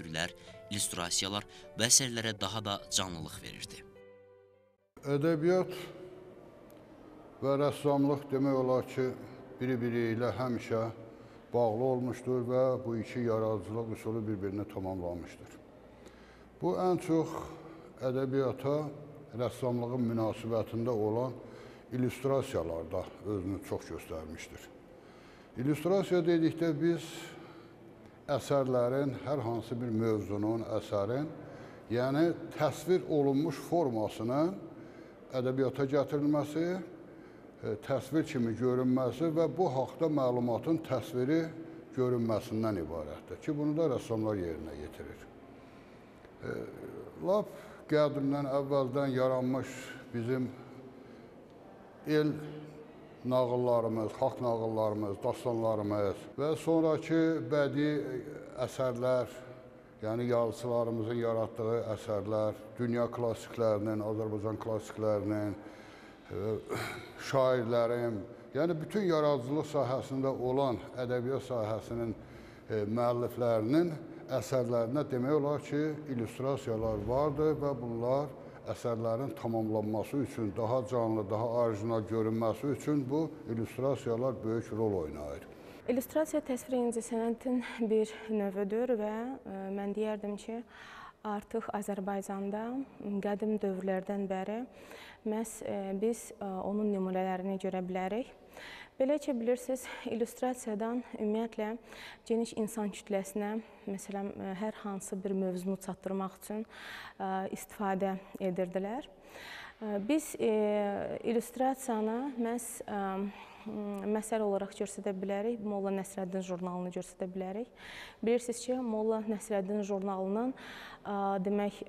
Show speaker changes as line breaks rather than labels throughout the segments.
Miniatürlər, illüstrasiyalar və əsərlərə daha da canlılıq verirdi.
Ədəbiyyat və rəssamlıq demək olar ki, biri-biri ilə həmişə bağlı olmuşdur və bu iki yaradıcılıq üsulu bir-birini tamamlamışdır. Bu ən çox ədəbiyyata rəssamlığın münasibətində olan illüstrasiyalarda özünü çox göstərmişdir. İllüstrasiya dedikdə biz əsərlərin, hər hansı bir mövzunun, əsərin, yəni təsvir olunmuş formasını ədəbiyyata gətirilməsi, e, təsvir kimi görünməsi və bu haqda məlumatın təsviri görünməsindən ibarətdir ki, bunu da rəssamlar yerinə yetirir. E, lap qədimdən, əvvəldən yaranmış bizim el nağıllarımız, xalq nağıllarımız, dastanlarımız və sonrakı bədii əsərlər, yəni yazıçılarımızın yaratdığı əsərlər, dünya klassiklərinin, Azərbaycan klassiklərinin, şairlərin, yəni bütün yaradıcılıq sahəsində olan ədəbiyyat sahəsinin e, müəlliflərinin əsərlərinə demək olar ki, illüstrasiyalar vardır və bunlar əsərlərin tamamlanması üçün, daha canlı, daha orijinal görünməsi üçün bu illüstrasiyalar böyük rol oynayır.
İllüstrasiya təsvir incəsənətin bir növüdür və ə, mən deyərdim ki, artıq Azərbaycanda qədim dövrlərdən bəri məhz biz onun nümunələrini görə bilərik. Belə ki, bilirsiniz, illüstrasiyadan ümumiyyətlə geniş insan kütləsinə, məsələn, hər hansı bir mövzunu çatdırmaq üçün istifadə edirdilər. Biz illüstrasiyanı məhz məsəl olaraq göstərə bilərik. Molla Nəsrəddin jurnalını göstərə bilərik. Bilirsiniz ki, Molla Nəsrəddin jurnalının demək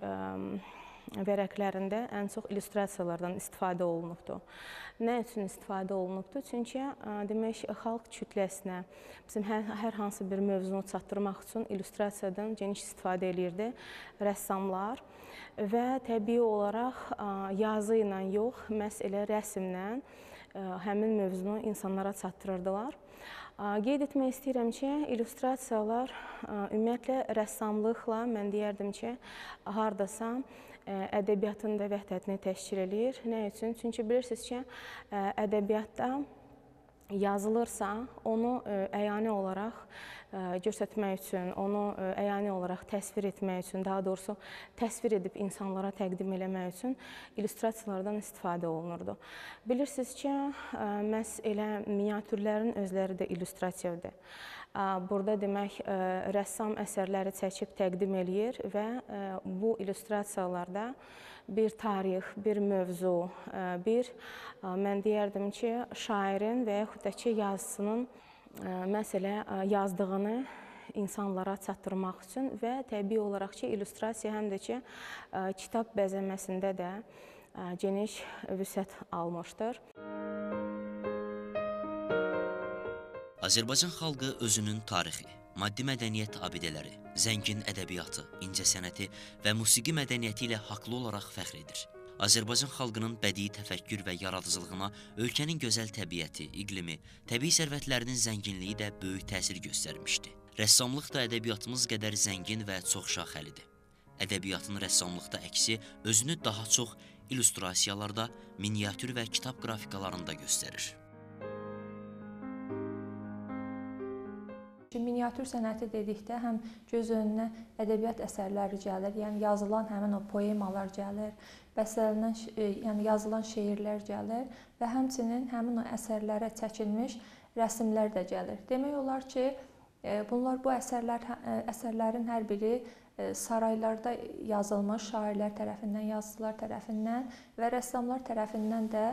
vərəqlərində ən çox illüstrasiyalardan istifadə olunubdur. Nə üçün istifadə olunubdur? Çünki demək xalq kütləsinə bizim hər, hər hansı bir mövzunu çatdırmaq üçün illüstrasiyadan geniş istifadə eləyirdi rəssamlar və təbii olaraq yazı ilə yox, məhz elə rəsmlə həmin mövzunu insanlara çatdırırdılar. Qeyd etmək istəyirəm ki, illüstrasiyalar ümumiyyətlə rəssamlıqla mən deyərdim ki, hardasa ədəbiyyatın da vəhdətini təşkil eləyir. Nə üçün? Çünki bilirsiniz ki, ədəbiyyatda yazılırsa, onu əyani olaraq göstərmək üçün, onu əyani olaraq təsvir etmək üçün, daha doğrusu təsvir edib insanlara təqdim eləmək üçün illüstrasiyalardan istifadə olunurdu. Bilirsiniz ki, məhz elə miniatürlərin özləri də illüstrasiyadır. Burada demək rəssam əsərləri çəkib təqdim eləyir və bu illüstrasiyalarda bir tarix, bir mövzu, bir mən deyərdim ki, şairin və yaxud da ki, yazısının məsələ yazdığını insanlara çatdırmaq üçün və təbii olaraq ki, illüstrasiya həm də ki, kitab bəzəməsində də geniş vüsət almışdır.
Azərbaycan xalqı özünün tarixi, maddi mədəniyyət abidələri, zəngin ədəbiyyatı, incəsənəti və musiqi mədəniyyəti ilə haqlı olaraq fəxr edir. Azərbaycan xalqının bədii təfəkkür və yaradıcılığına ölkənin gözəl təbiəti, iqlimi, təbii sərvətlərinin zənginliyi də böyük təsir göstərmişdi. Rəssamlıq da ədəbiyyatımız qədər zəngin və çoxşaxəlidir. Ədəbiyyatın rəssamlıqda əksi özünü daha çox illüstrasiyalarda, miniatür və kitab qrafikalarında göstərir.
Miniatür sənəti dedikdə həm göz önünə ədəbiyyat əsərləri gəlir, yəni yazılan həmin o poemalar gəlir, bəstələnən, e, yəni yazılan şeirlər gəlir və həmçinin həmin o əsərlərə çəkilmiş rəsmlər də gəlir. Demək olar ki, e, bunlar bu əsərlər hə, e, əsərlərin hər biri saraylarda yazılmış şairlər tərəfindən, yazıçılar tərəfindən və rəssamlar tərəfindən də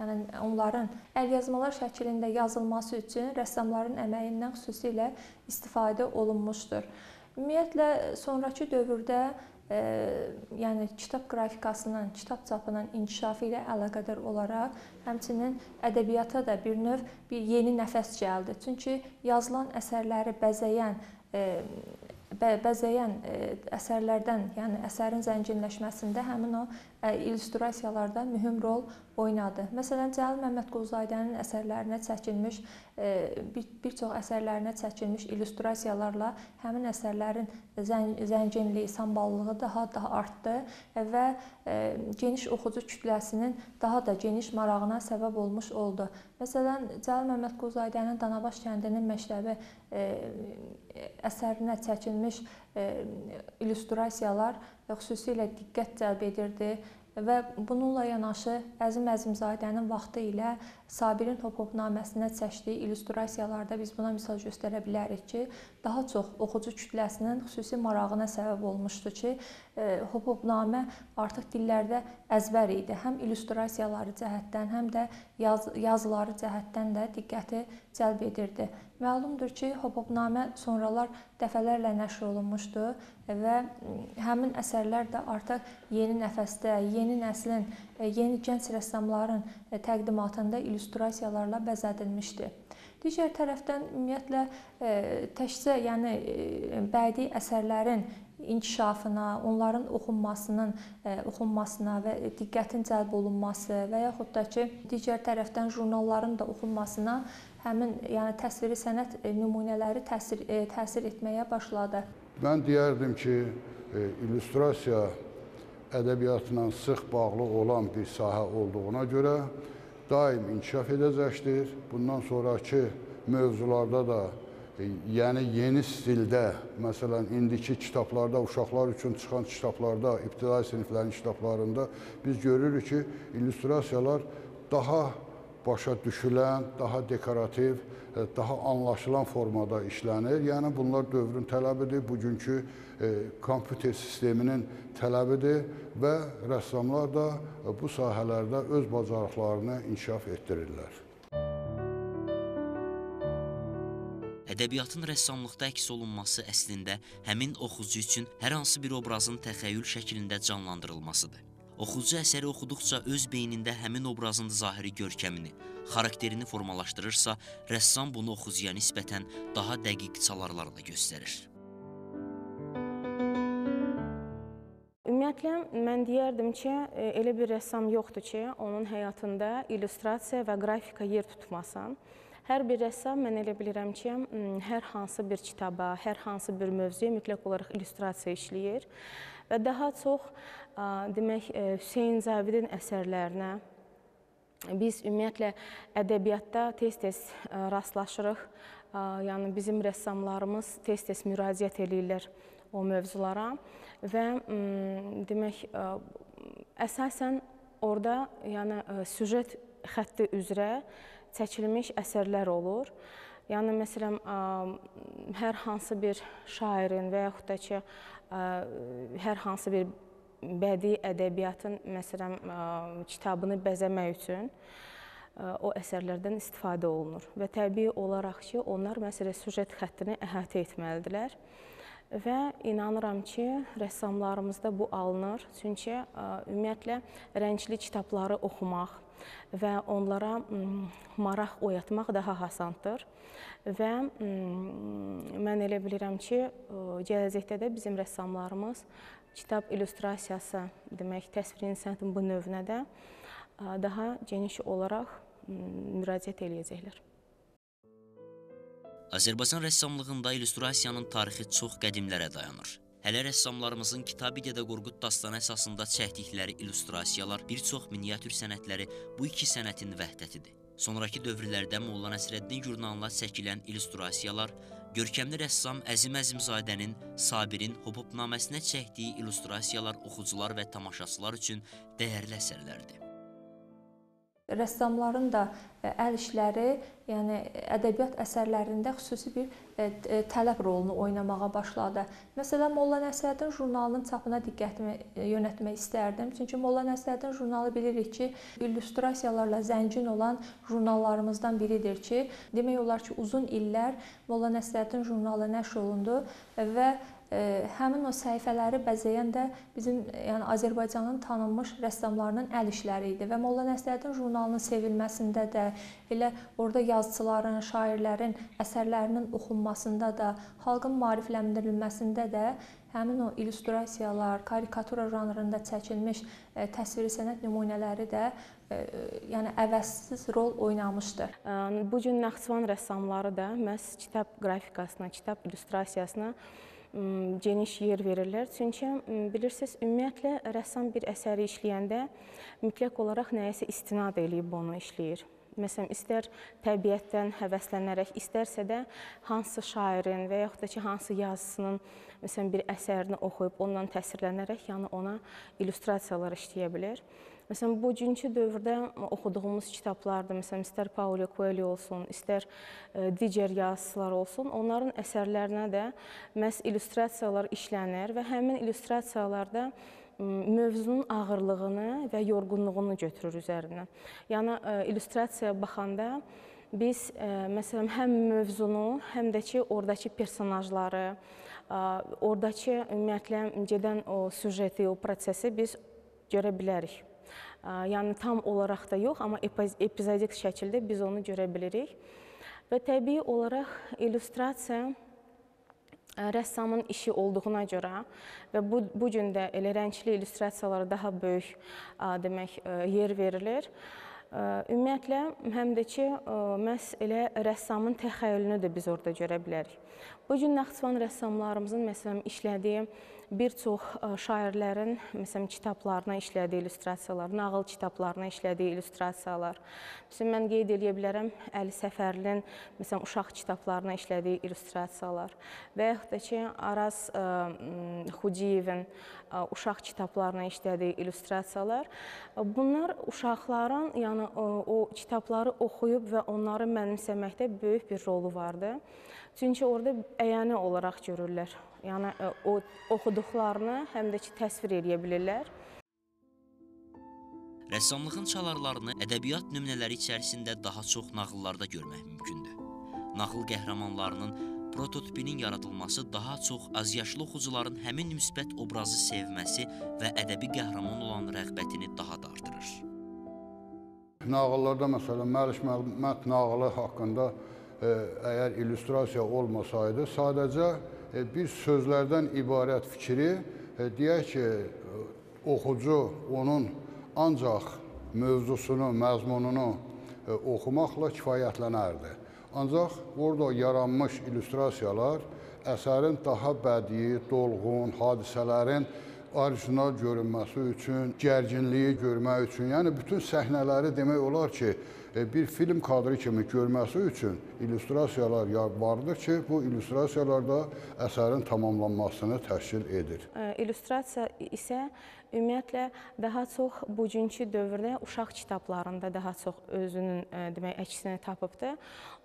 yəni onların əlyazmalar şəklində yazılması üçün rəssamların əməyindən xüsusilə istifadə olunmuşdur. Ümumiyyətlə sonrakı dövrdə e, yəni kitab qrafikasının, kitab çapının inkişafı ilə əlaqədar olaraq həmçinin ədəbiyyata da bir növ bir yeni nəfəs gəldi. Çünki yazılan əsərləri bəzəyən e, bəzəyən e, əsərlərdən, yəni əsərin zənginləşməsində həmin o illüstrasiyalarda mühüm rol oynadı. Məsələn, Cəlal Məmmədquluzadənin əsərlərinə çəkilmiş bir, bir çox əsərlərinə çəkilmiş illüstrasiyalarla həmin əsərlərin zənginliyi, samballılığı daha da artdı və geniş oxucu kütləsinin daha da geniş marağına səbəb olmuş oldu. Məsələn, Cəlal Məmmədquluzadənin Danabaş kəndinin məktəbi əsərinə çəkilmiş illüstrasiyalar xüsusilə diqqət cəlb edirdi və bununla yanaşı Əzim Əzimzadənin vaxtı ilə Sabirin Hop-Hopnaməsinə çəkdiyi illüstrasiyalarda biz buna misal göstərə bilərik ki, daha çox oxucu kütləsinin xüsusi marağına səbəb olmuşdu ki, Hop-Hopnamə artıq dillərdə əzbər idi. Həm illüstrasiyaları cəhətdən, həm də yaz yazıları cəhətdən də diqqəti cəlb edirdi. Məlumdur ki, Hop-Hopnamə sonralar dəfələrlə nəşr olunmuşdu və həmin əsərlər də artıq yeni nəfəsdə, yeni nəslin, yeni gənc rəssamların təqdimatında illüstrasiyalarla bəzədilmişdi. Digər tərəfdən ümumiyyətlə təkcə yəni bədii əsərlərin inkişafına, onların oxunmasının oxunmasına və diqqətin cəlb olunması və yaxud da ki, digər tərəfdən jurnalların da oxunmasına həmin yəni təsviri sənət nümunələri təsir təsir etməyə başladı.
Mən deyərdim ki, illüstrasiya ədəbiyyatla sıx bağlı olan bir sahə olduğuna görə daim inkişaf edəcəkdir. Bundan sonrakı mövzularda da yəni yeni stildə, məsələn, indiki kitablarda, uşaqlar üçün çıxan kitablarda, ibtidai siniflərin kitablarında biz görürük ki, illüstrasiyalar daha başa düşülən, daha dekorativ, daha anlaşılan formada işlənir. Yəni bunlar dövrün tələbidir, bugünkü e, kompüter sisteminin tələbidir və rəssamlar da bu sahələrdə öz bacarıqlarını inkişaf etdirirlər.
Ədəbiyyatın rəssamlıqda əks olunması əslində həmin oxucu üçün hər hansı bir obrazın təxəyyül şəklində canlandırılmasıdır. Oxucu əsəri oxuduqca öz beynində həmin obrazın zahiri görkəmini, xarakterini formalaşdırırsa, rəssam bunu oxucuya nisbətən daha dəqiq çalarlarla göstərir.
Ümumiyyətlə mən deyərdim ki, e, elə bir rəssam yoxdur ki, onun həyatında illüstrasiya və qrafika yer tutmasın. Hər bir rəssam mən elə bilirəm ki, hər hansı bir kitaba, hər hansı bir mövzuya mütləq olaraq illüstrasiya işləyir və daha çox demək Hüseyn Zavidin əsərlərinə biz ümumiyyətlə ədəbiyyatda tez-tez rastlaşırıq. Yəni bizim rəssamlarımız tez-tez müraciət eləyirlər o mövzulara və demək əsasən orada yəni süjet xətti üzrə çəkilmiş əsərlər olur. Yəni məsələn hər hansı bir şairin və yaxud da ki hər hansı bir bədii ədəbiyyatın məsələn kitabını bəzəmək üçün o əsərlərdən istifadə olunur və təbii olaraq ki, onlar məsələn süjet xəttini əhatə etməlidirlər. Və inanıram ki, rəssamlarımızda bu alınır. Çünki ümumiyyətlə rəngli kitabları oxumaq və onlara maraq oyatmaq daha asandır. Və mən elə bilirəm ki, gələcəkdə də bizim rəssamlarımız kitab illüstrasiyası, demək, təsvir sənətin bu növünə də daha geniş olaraq müraciət eləyəcəklər.
Azərbaycan rəssamlığında illüstrasiyanın tarixi çox qədimlərə dayanır. Hələ rəssamlarımızın Kitabi-Dədə Qorqud dastanı əsasında çəkdikləri illüstrasiyalar, bir çox miniatür sənətləri bu iki sənətin vəhdətidir. Sonrakı dövrlərdə Molla Nəsrəddin jurnalına çəkilən illüstrasiyalar görkəmli rəssam Əzim Əzimzadənin Sabirin Hopopnaməsinə çəkdiyi illüstrasiyalar oxucular və tamaşaçılar üçün dəyərli əsərlərdir.
Rəssamların da əl işləri, yəni ədəbiyyat əsərlərində xüsusi bir tələb rolunu oynamağa başladı. Məsələn, Molla Nəsrəddin jurnalının çapına diqqətimi yönəltmək istərdim. Çünki Molla Nəsrəddin jurnalı bilirik ki, illüstrasiyalarla zəngin olan jurnallarımızdan biridir ki, demək olar ki, uzun illər Molla Nəsrəddin jurnalı nəşr olundu və həmin o səhifələri bəzəyən də bizim yəni Azərbaycanın tanınmış rəssamlarının əl işləri idi və Molla Nəsrəddin jurnalının sevilməsində də, elə orada yazıçıların, şairlərin əsərlərinin oxunmasında da, xalqın maarifləndirilməsində də həmin o illüstrasiyalar, karikatura janrında çəkilmiş təsviri sənət nümunələri də yəni əvəzsiz rol oynamışdı.
Bu gün Naxçıvan rəssamları da məhz kitab qrafikasına, kitab illüstrasiyasına geniş yer verirlər. Çünki bilirsiniz, ümumiyyətlə rəssam bir əsəri işləyəndə mütləq olaraq nəyəsə istinad eləyib onu işləyir. Məsələn, istər təbiətdən həvəslənərək, istərsə də hansı şairin və yaxud da ki, hansı yazısının məsələn bir əsərini oxuyub ondan təsirlənərək, yəni ona illüstrasiyalar işləyə bilər. Məsələn, bugünkü dövrdə oxuduğumuz kitablarda, məsələn, istər Paulo Coelho olsun, istər e, digər yazıçılar olsun, onların əsərlərinə də məhz illüstrasiyalar işlənir və həmin illüstrasiyalarda mövzunun ağırlığını və yorğunluğunu götürür üzərinə. Yəni e, illüstrasiyaya baxanda biz e, məsələn həm mövzunu, həm də ki, ordakı personajları, ordakı ümumiyyətlə gedən o süjeti, o prosesi biz görə bilərik. Yəni tam olaraq da yox, amma epizodik şəkildə biz onu görə bilirik. Və təbii olaraq illüstrasiya rəssamın işi olduğuna görə və bu bu gün də elə rəngli illüstrasiyalara daha böyük demək yer verilir. Ümumiyyətlə həm də ki, məhz elə rəssamın təxəyyülünü də biz orada görə bilərik. Bu gün Naxçıvan rəssamlarımızın məsələn işlədiyi bir çox şairlərin məsələn kitablarına işlədiyi illüstrasiyalar, nağıl kitablarına işlədiyi illüstrasiyalar. Məsələn mən qeyd edə bilərəm Əli Səfərlinin məsələn uşaq kitablarına işlədiyi illüstrasiyalar və yaxud da ki Araz Xudiyevin uşaq kitablarına işlədiyi illüstrasiyalar. Bunlar uşaqların, yəni o kitabları oxuyub və onları mənimsəməkdə böyük bir rolu vardı. Çünki orada əyani olaraq görürlər. Yəni e, o oxuduqlarını həm də ki təsvir edə bilirlər.
Rəssamlığın çalarlarını ədəbiyyat nümunələri içərisində daha çox nağıllarda görmək mümkündür. Nağıl qəhrəmanlarının prototipinin yaradılması daha çox azyaşlı oxucuların həmin müsbət obrazı sevməsi və ədəbi qəhrəman olan rəğbətini daha da artırır.
Nağıllarda məsələn Məlik Məmməd nağılı haqqında əgər illüstrasiya olmasaydı, sadəcə e, bir sözlərdən ibarət fikri e, deyək ki, e, oxucu onun ancaq mövzusunu, məzmununu oxumaqla kifayətlənərdi. Ancaq orada yaranmış illüstrasiyalar əsərin daha bədii, dolğun, hadisələrin orijinal görünməsi üçün, gərginliyi görmək üçün, yəni bütün səhnələri demək olar ki, E, bir film kadrı kimi görməsi üçün illüstrasiyalar vardır ki, bu illüstrasiyalar da əsərin tamamlanmasını təşkil edir.
E, illüstrasiya isə ümumiyyətlə daha çox bugünkü dövrdə uşaq kitablarında daha çox özünün e, demək əksini tapıbdı.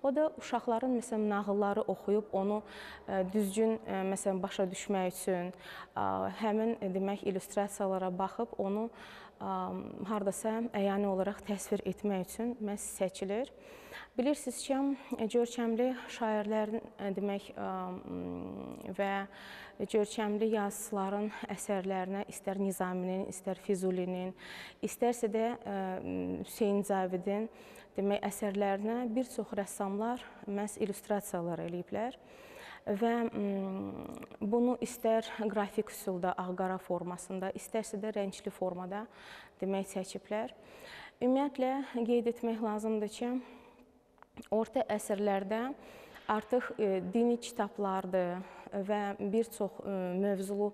O da uşaqların məsələn nağılları oxuyub onu düzgün məsələn başa düşmək üçün həmin demək illüstrasiyalara baxıb onu hardasa əyani olaraq təsvir etmək üçün məhz seçilir. Bilirsiniz ki, görkəmli şairlərin demək və görkəmli yazıçıların əsərlərinə istər Nizaminin, istər Füzulinin, istərsə də Hüseyn Cavidin demək əsərlərinə bir çox rəssamlar məhz illüstrasiyalar eləyiblər və bunu istər qrafik üsulda ağ-qara formasında, istərsə də rəngli formada demək çəkiblər. Ümumiyyətlə qeyd etmək lazımdır ki, orta əsrlərdə artıq dini kitablardır və bir çox mövzulu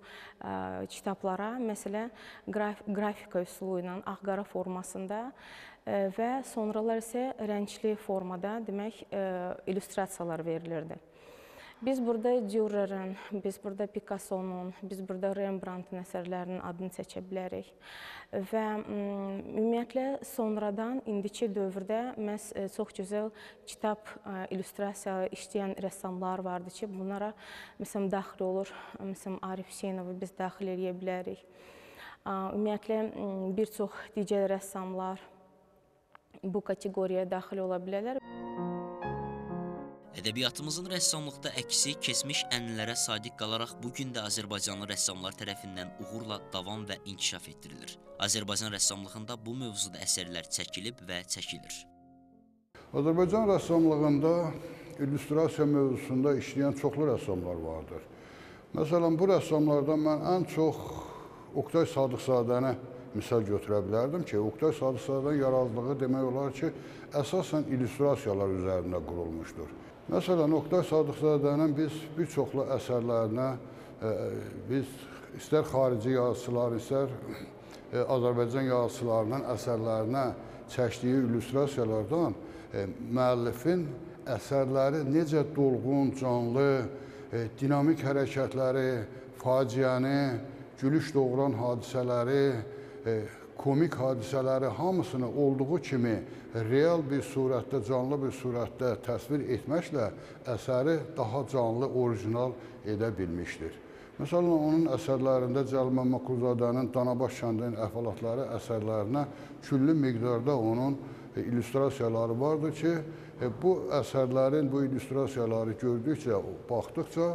kitablara, məsələn, qraf qrafika üsulu ilə ağ-qara formasında və sonralar isə rəngli formada, demək, illüstrasiyalar verilirdi. Biz burada Dürer'in, biz burada Picasso-nun, biz burada Rembrandtın əsərlərinin adını çəkə bilərik. Və ümumiyyətlə sonradan indiki dövrdə məhz e, çox gözəl kitab e, illüstrasiya işləyən rəssamlar vardı ki, bunlara məsələn daxil olur. Məsələn Arif Hüseynovu biz daxil edə bilərik. Ümumiyyətlə bir çox digər rəssamlar bu kateqoriyaya daxil ola bilərlər.
Ədəbiyyatımızın rəssamlıqda əksi keçmiş ənənələrə sadiq qalaraq bu gün də Azərbaycanlı rəssamlar tərəfindən uğurla davam və inkişaf etdirilir. Azərbaycan rəssamlığında bu mövzuda əsərlər çəkilib və çəkilir.
Azərbaycan rəssamlığında illüstrasiya mövzusunda işləyən çoxlu rəssamlar vardır. Məsələn, bu rəssamlardan mən ən çox Oqtay Sadıqzadəni misal götürə bilərdim ki, Oqtay Sadıqzadənin yaradıcılığı demək olar ki, əsasən illüstrasiyalar üzərində qurulmuşdur. Məsələn, Oqtay Sadıqzadənin biz bir çoxlu əsərlərinə e, biz istər xarici yazıçılar, istər e, Azərbaycan yazıçılarının əsərlərinə çəkdiyi illüstrasiyalardan e, müəllifin əsərləri necə dolğun, canlı, dinamik hərəkətləri, faciəni, gülüş doğuran hadisələri, komik hadisələri hamısını olduğu kimi real bir surətdə, canlı bir surətdə təsvir etməklə əsəri daha canlı, orijinal edə bilmişdir. Məsələn, onun əsərlərində Cəlil Məmmədquluzadənin Danabaş kəndinin əhvalatları əsərlərinə küllü miqdarda onun e, illüstrasiyaları vardır ki, e, bu əsərlərin, bu illüstrasiyaları gördükcə, baxdıqca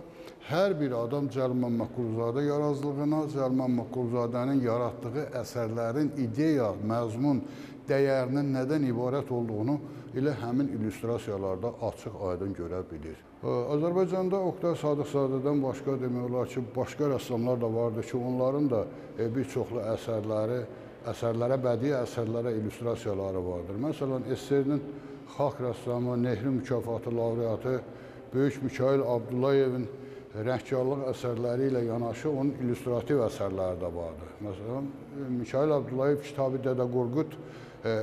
hər bir adam Cəlil Məmmədquluzadə yaradıcılığına, Cəlil Məmmədquluzadənin yaratdığı əsərlərin ideya, məzmun, dəyərinin nədən ibarət olduğunu elə həmin illüstrasiyalarda açıq-aydın görə bilir. Azərbaycanda Oqtay Sadıqzadədən başqa demək olar ki, başqa rəssamlar da vardı ki, onların da e, bir çoxlu əsərləri, əsərlərə, bədii əsərlərə illüstrasiyaları vardır. Məsələn, SSR-nin xalq rəssamı, Nehri mükafatı laureatı Böyük Mikail Abdullayevin rəngkarlıq əsərləri ilə yanaşı onun illüstrativ əsərləri də vardır. Məsələn, Mikail Abdullayev kitabı Dədə Qorqud e,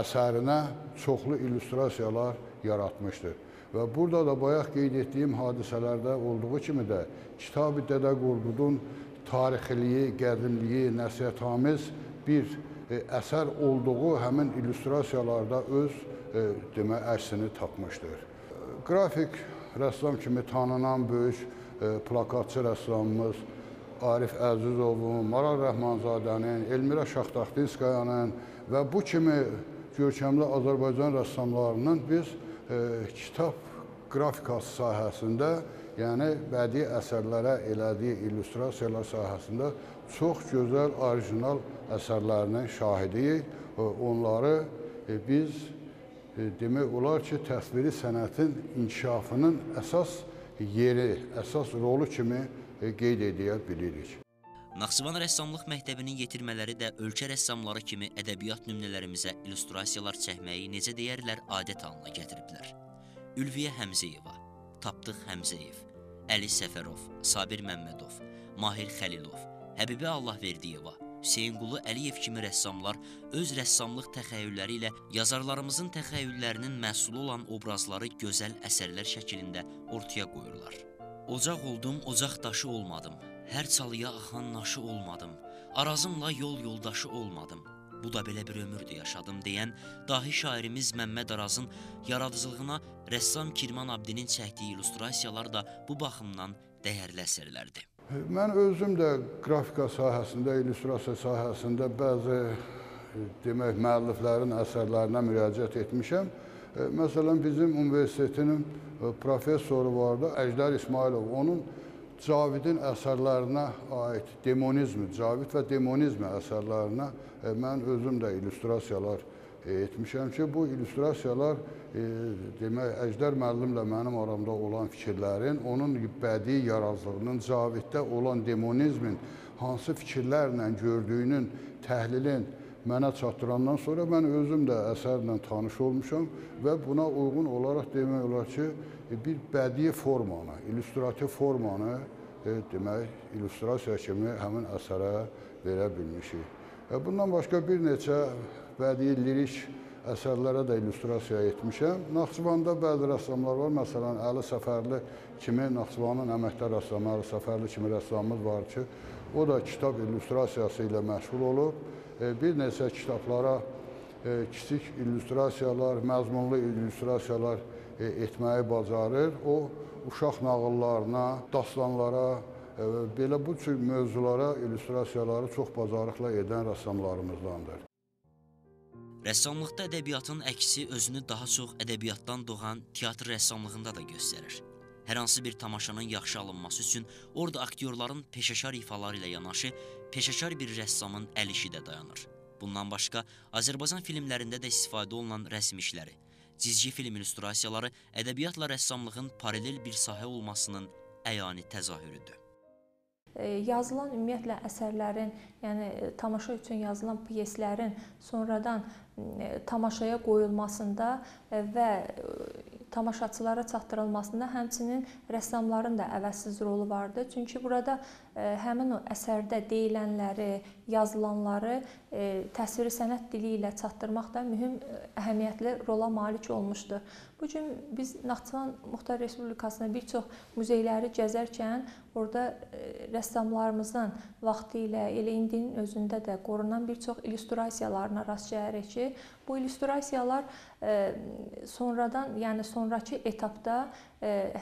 əsərinə çoxlu illüstrasiyalar yaratmışdır. Və burada da bayaq qeyd etdiyim hadisələrdə olduğu kimi də Kitab-ı Dədə Qorqudun tarixiliyi, qədimliyi, nəsihətamiz bir e, əsər olduğu həmin illüstrasiyalarda öz demə əksini tapmışdır. Qrafik rəssam kimi tanınan böyük plakatçı rəssamımız Arif Əzizovun, Maral Rəhmanzadənin, Elmira Şaxtaxtinskayanın və bu kimi görkəmli Azərbaycan rəssamlarının biz e, kitab qrafikası sahəsində, yəni bədii əsərlərə elədiyi illüstrasiyalar sahəsində çox gözəl, orijinal əsərlərinin şahidiyik. Onları e, biz e, demək olar ki, təsviri sənətin inkişafının əsas yeri, əsas rolu kimi e, qeyd edə bilirik.
Naxçıvan rəssamlıq məktəbinin yetirmələri də ölkə rəssamları kimi ədəbiyyat nümunələrimizə illüstrasiyalar çəkməyi necə deyərlər adət halına gətiriblər. Ülviyə Həmzəyeva, Tapdıq Həmzəyev, Əli Səfərov, Sabir Məmmədov, Mahir Xəlilov, Həbibə Allahverdiyeva, Hüseynqulu Əliyev kimi rəssamlar öz rəssamlıq təxəyyülləri ilə yazarlarımızın təxəyyüllərinin məhsulu olan obrazları gözəl əsərlər şəklində ortaya qoyurlar. Ocaq oldum, ocaq daşı olmadım. Hər çalıya axan naşı olmadım. Arazımla yol yoldaşı olmadım. Bu da belə bir ömürdür yaşadım deyən dahi şairimiz Məmməd Arazın yaradıcılığına rəssam Kirman Abdinin çəkdiyi illüstrasiyalar da bu baxımdan dəyərli əsərlərdir.
Mən özüm də qrafika sahəsində, illüstrasiya sahəsində bəzi e, demək müəlliflərin əsərlərinə müraciət etmişəm. E, məsələn, bizim universitetinin e, professoru vardı, Əjdər İsmailov. Onun Cavidin əsərlərinə aid demonizmi, Cavid və demonizmi əsərlərinə mən özüm də illüstrasiyalar etmişəm ki, bu illüstrasiyalar e, demək Əjdər müəllimlə mənim aramda olan fikirlərin, onun bədii yaradıcılığının, Caviddə olan demonizmin hansı fikirlərlə gördüyünün təhlilin mənə çatdırandan sonra mən özüm də əsərlə tanış olmuşam və buna uyğun olaraq demək olar ki, bir bədii formanı, illüstrativ formanı e, demək illüstrasiya kimi həmin əsərə verə bilmişik. E, bundan başqa bir neçə bədii lirik əsərlərə də illüstrasiya etmişəm. Naxçıvanda bəzi rəssamlar var. Məsələn, Əli Səfərli kimi Naxçıvanın əməkdar rəssamı Əli Səfərli kimi rəssamımız var ki, o da kitab illüstrasiyası ilə məşğul olub. E, bir neçə kitablara e, kiçik illüstrasiyalar, məzmunlu illüstrasiyalar e, etməyi bacarır. O uşaq nağıllarına, dastanlara, belə bu cür mövzulara illüstrasiyaları çox bacarıqla edən rəssamlarımızdandır.
Rəssamlıqda ədəbiyyatın əksi özünü daha çox ədəbiyyatdan doğan teatr rəssamlığında da göstərir. Hər hansı bir tamaşanın yaxşı alınması üçün orada aktyorların peşəkar ifaları ilə yanaşı, peşəkar bir rəssamın əl işi də dayanır. Bundan başqa, Azərbaycan filmlərində də istifadə olunan rəsm işləri, cizgi film illüstrasiyaları ədəbiyyatla rəssamlığın paralel bir sahə olmasının əyani təzahürüdür.
Yazılan ümumiyyətlə əsərlərin, yəni tamaşa üçün yazılan pyeslərin sonradan tamaşaya qoyulmasında və tamaşaçılara çatdırılmasında həmçinin rəssamların da əvəzsiz rolu vardı. Çünki burada həmin o əsərdə deyilənləri, yazılanları təsviri sənət dili ilə çatdırmaq da mühüm əhəmiyyətli rola malik olmuşdu. Bu gün biz Naxçıvan Muxtar Respublikasında bir çox muzeyləri gəzərkən orada rəssamlarımızın vaxtı ilə elə indinin özündə də qorunan bir çox illüstrasiyalarına rast gəlirik ki, bu illüstrasiyalar sonradan, yəni sonrakı etapda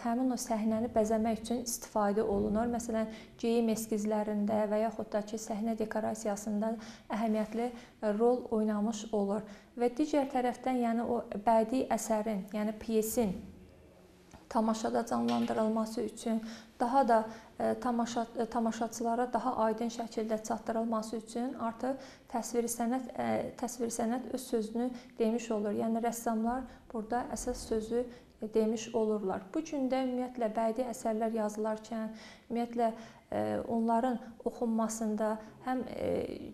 həmin o səhnəni bəzəmək üçün istifadə olunur. Məsələn, geyim eskizlərində və yaxud da ki, səhnə dekorasiyasında əhəmiyyətli rol oynamış olur. Və digər tərəfdən, yəni o bədii əsərin, yəni pyesin tamaşada canlandırılması üçün, daha da tamaşa tamaşaçılara daha aydın şəkildə çatdırılması üçün artıq təsviri sənət təsviri sənət öz sözünü demiş olur. Yəni rəssamlar burada əsas sözü demiş olurlar. Bu gün də ümumiyyətlə bədii əsərlər yazılarkən, ümumiyyətlə onların oxunmasında həm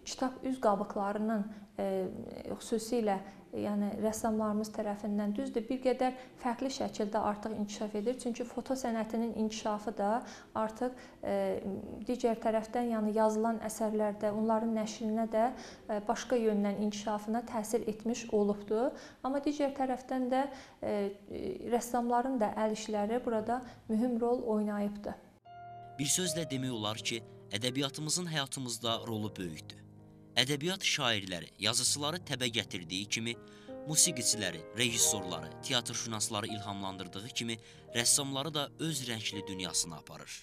kitab üz qabıqlarının xüsusilə yəni rəssamlarımız tərəfindən düzdür, bir qədər fərqli şəkildə artıq inkişaf edir. Çünki foto sənətinin inkişafı da artıq digər tərəfdən, yəni yazılan əsərlərdə onların nəşrinə də başqa yöndən inkişafına təsir etmiş olubdu. Amma digər tərəfdən də rəssamların da əl işləri burada mühüm rol oynayıbdı.
Bir sözlə demək olar ki, ədəbiyyatımızın həyatımızda rolu böyükdür. Ədəbiyyat şairləri, yazıçıları təbə gətirdiyi kimi, musiqiçiləri, rejissorları, teatrşünasları ilhamlandırdığı kimi, rəssamları da öz rəngli dünyasına aparır.